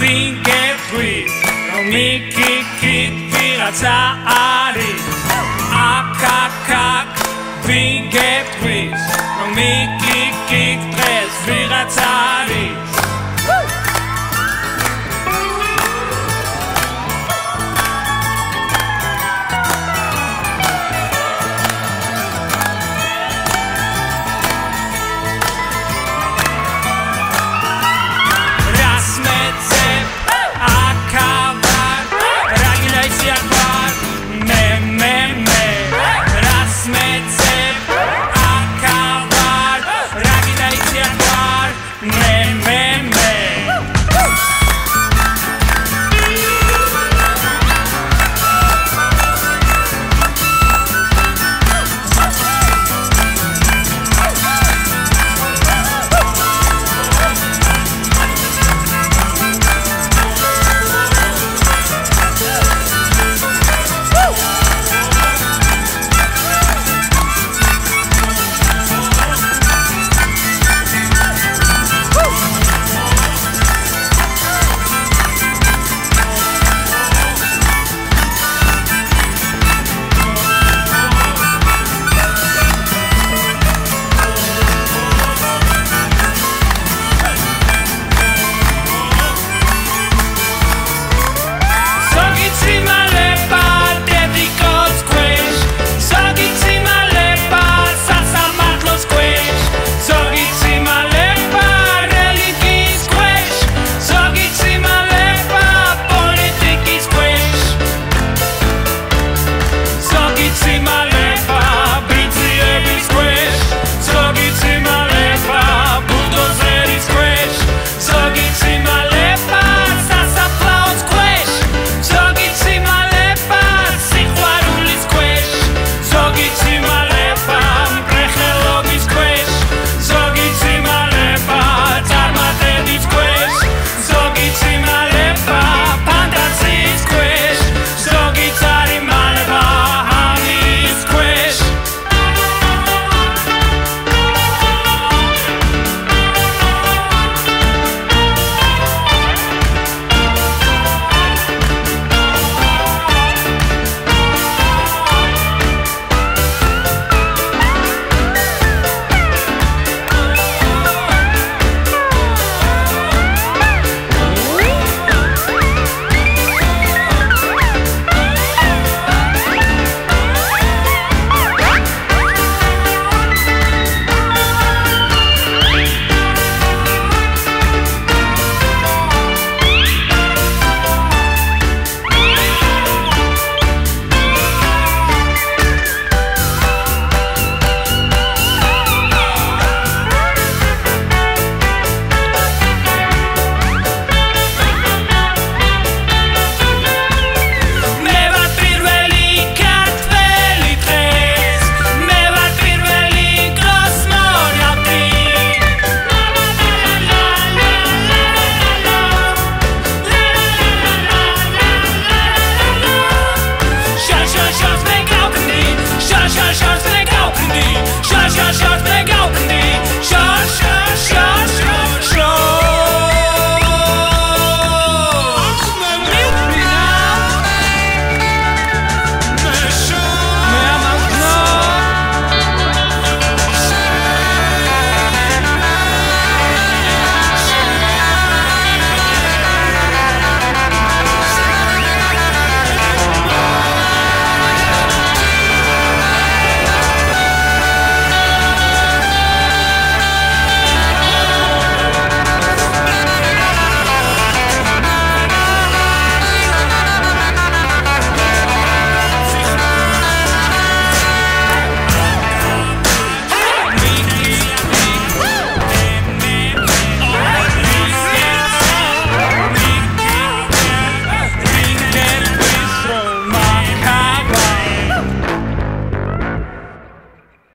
vinge pris Når Mickey kik virer Ali Ak, ak, ak, vinge pris Når Mickey kik dres virer Ali